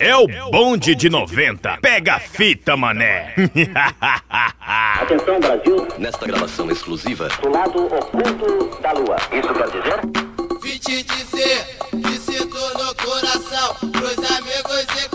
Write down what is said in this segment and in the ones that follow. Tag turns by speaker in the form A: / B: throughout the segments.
A: É o bonde de 90. Pega a fita, mané.
B: Atenção, Brasil.
C: Nesta gravação exclusiva.
B: Do lado oculto da lua. Isso quer dizer?
D: Vim te dizer que se no coração Dois amigos e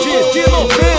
D: um de
C: novembro.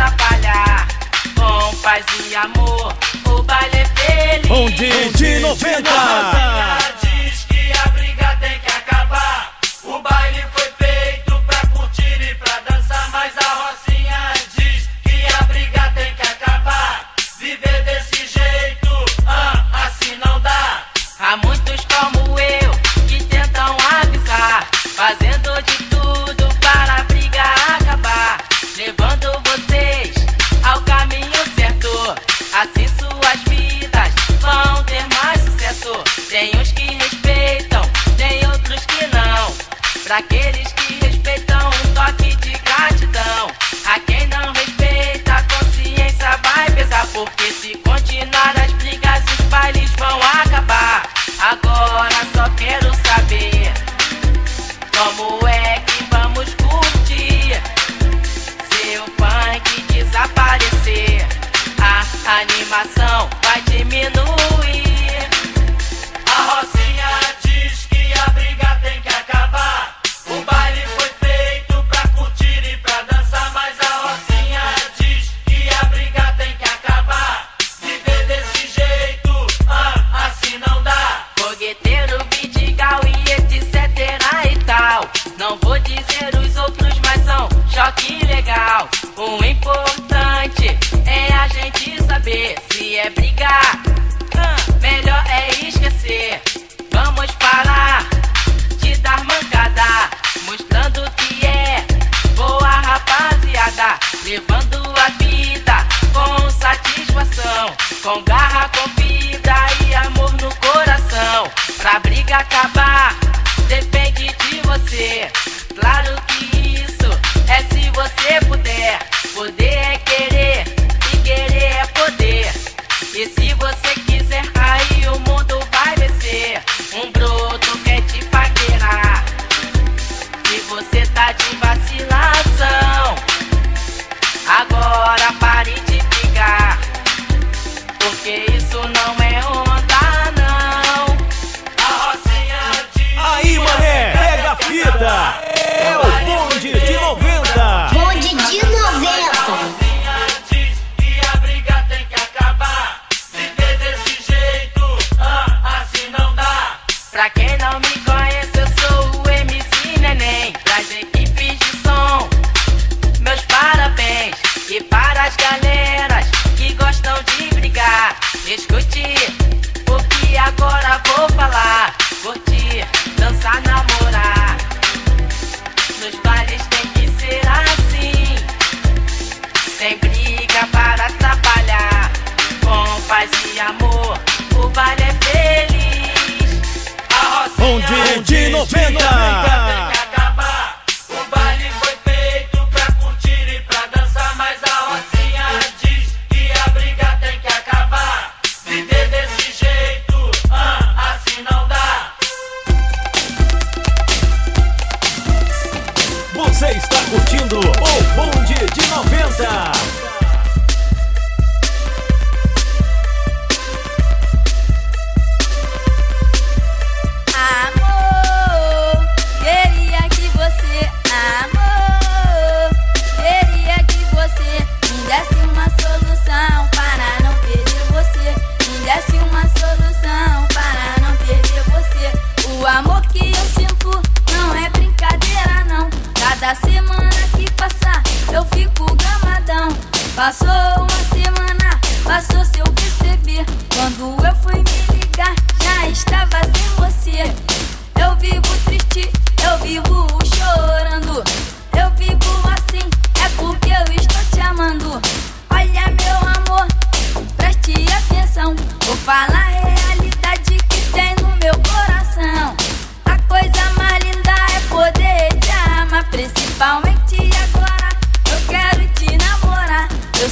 C: atrapalhar. Com paz e amor, o baile é feliz.
A: Um dia
C: um de
A: 90.
E: 90.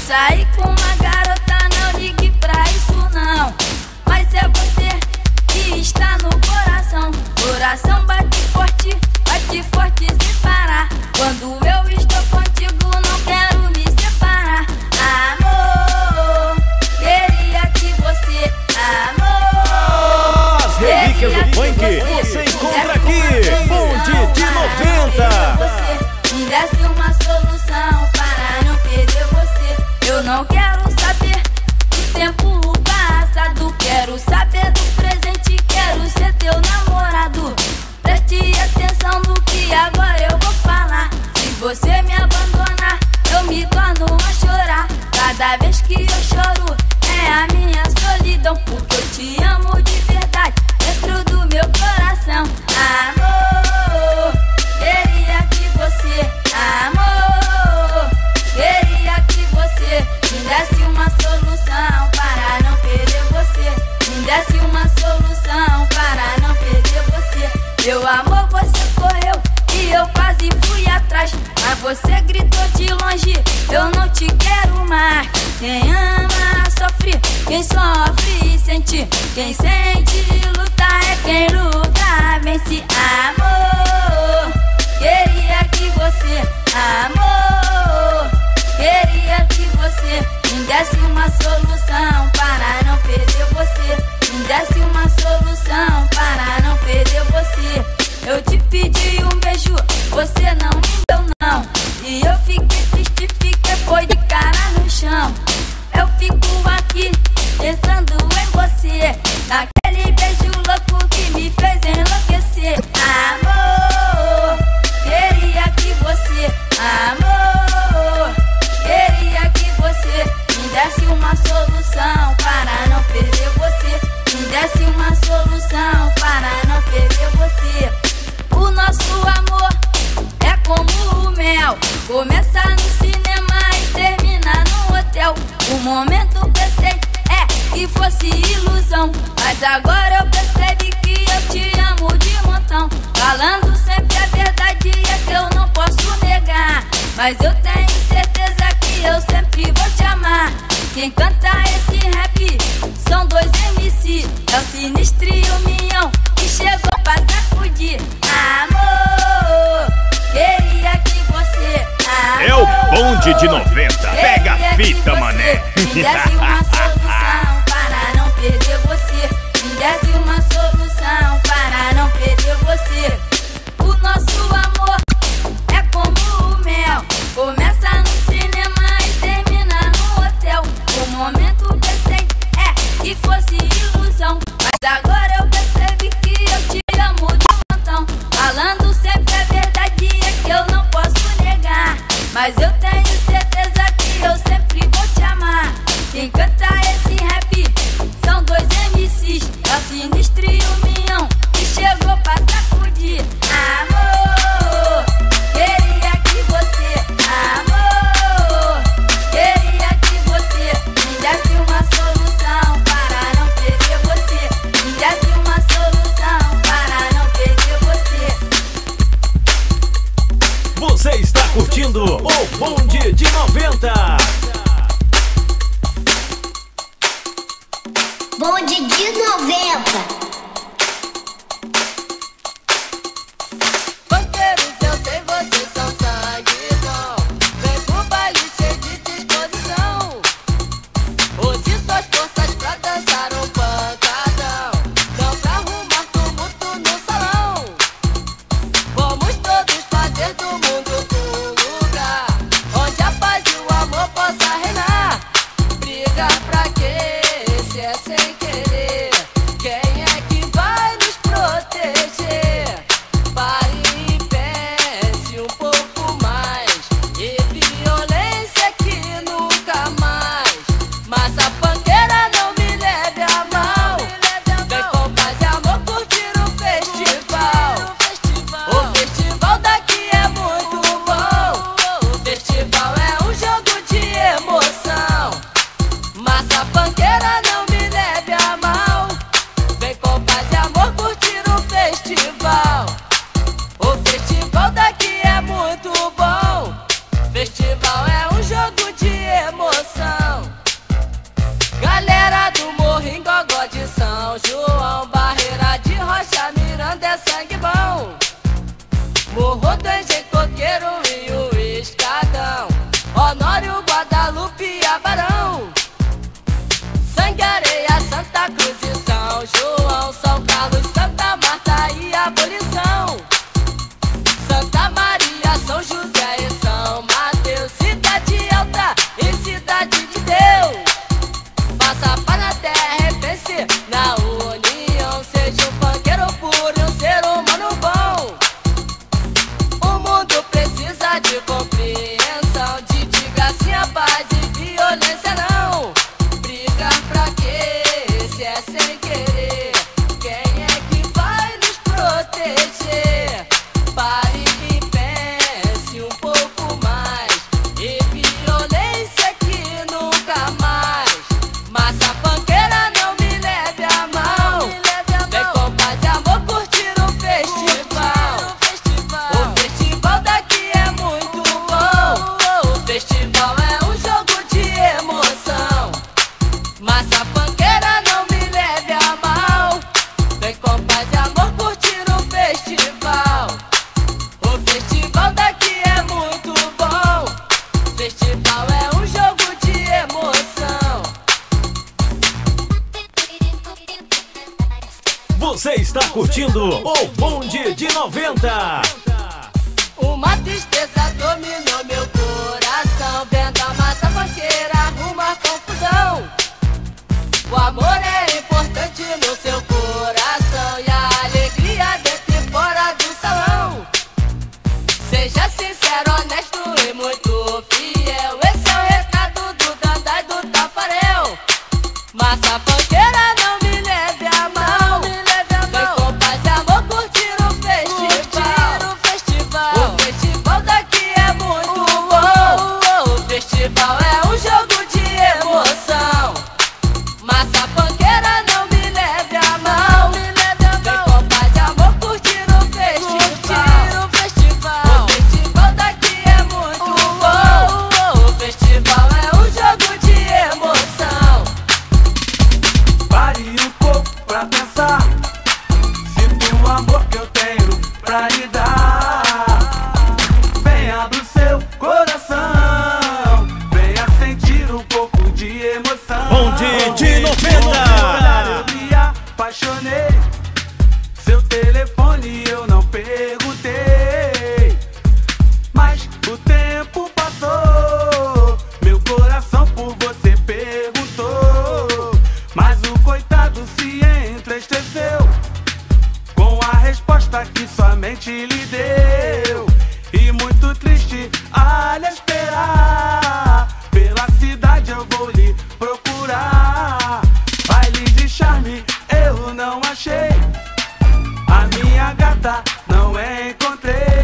C: Sai com
F: uma Cada vez que eu choro é a minha solidão. Porque eu te amo de verdade, dentro do meu coração. Amor, queria que você, amor, queria que você me desse uma solução para não perder você. Me desse uma solução para não perder você. Meu amor, você correu e eu quase fui atrás. Mas você gritou Quem sente lutar é quem luta, vence amor. Queria que você amou. No momento pensei, é, que fosse ilusão. Mas agora eu percebi que eu te amo de montão. Falando sempre a verdade é que eu não posso negar. Mas eu tenho certeza que eu sempre vou te amar. Quem canta esse rap são dois MC. É o sinistro e o minhão que chegou pra sacudir. Amor.
G: É o bonde de 90. Pega
F: é a
G: fita, mané.
F: Me desse uma solução para não perder você. Me desse uma solução para não perder você. O nosso amor.
A: Bom de novela. curtindo o Bonde de 90.
C: não
H: achei. A minha gata não encontrei.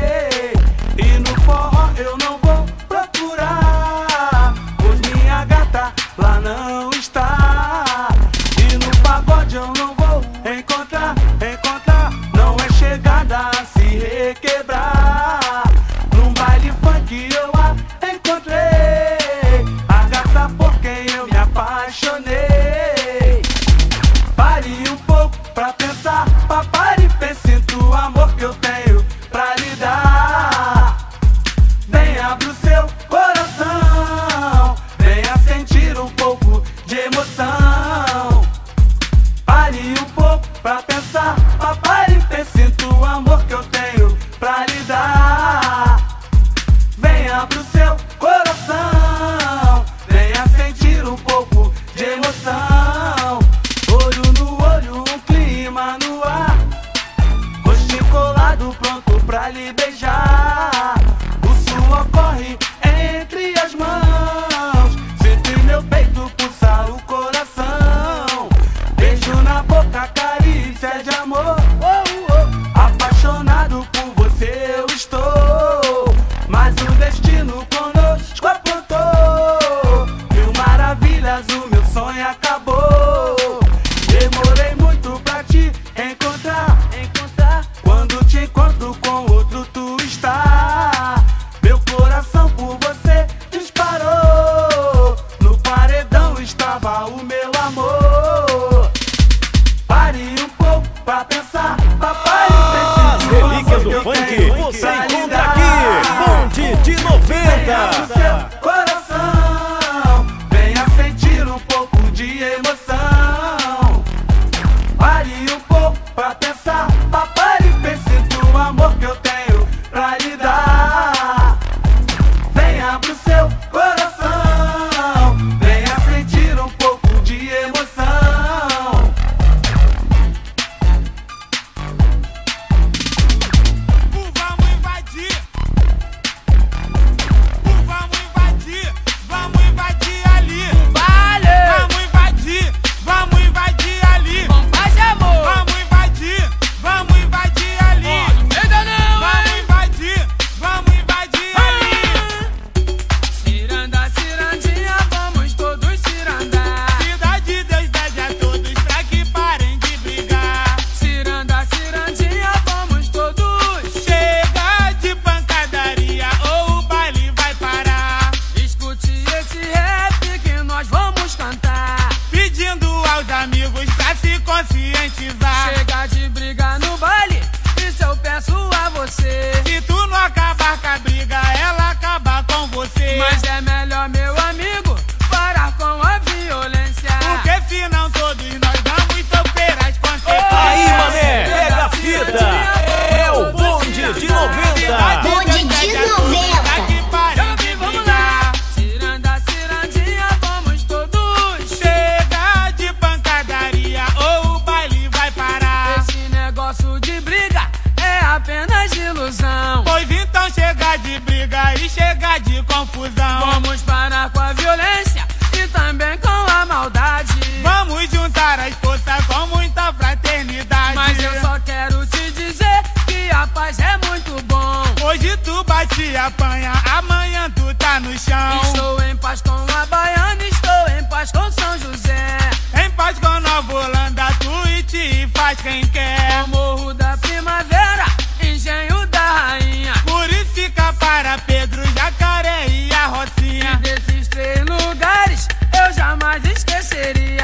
H: te
I: apanha, amanhã tu tá no chão.
J: Estou em paz com a baiana, estou em paz com São José.
I: Em paz com Nova Holanda, tu e te faz quem quer.
J: É o morro da primavera, engenho da rainha.
I: Purifica para Pedro, Jacaré e a Rocinha.
J: E desses três lugares, eu jamais esqueceria.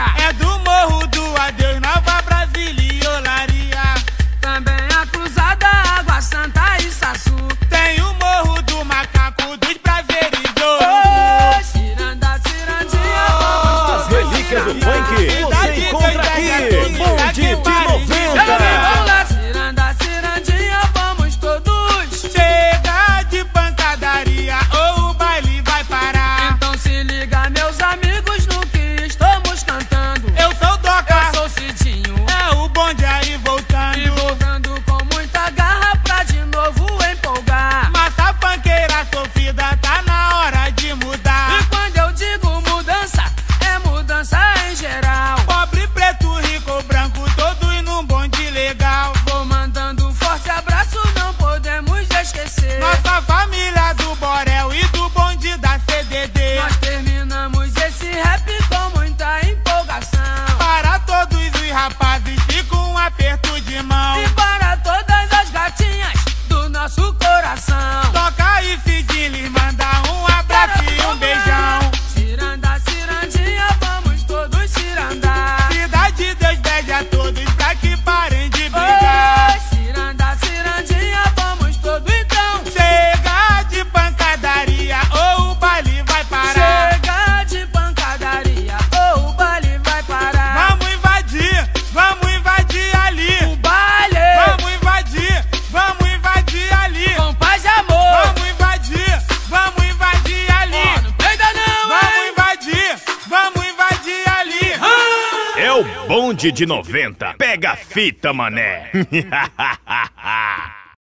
A: Atitude de 90. Pega a fita, mané.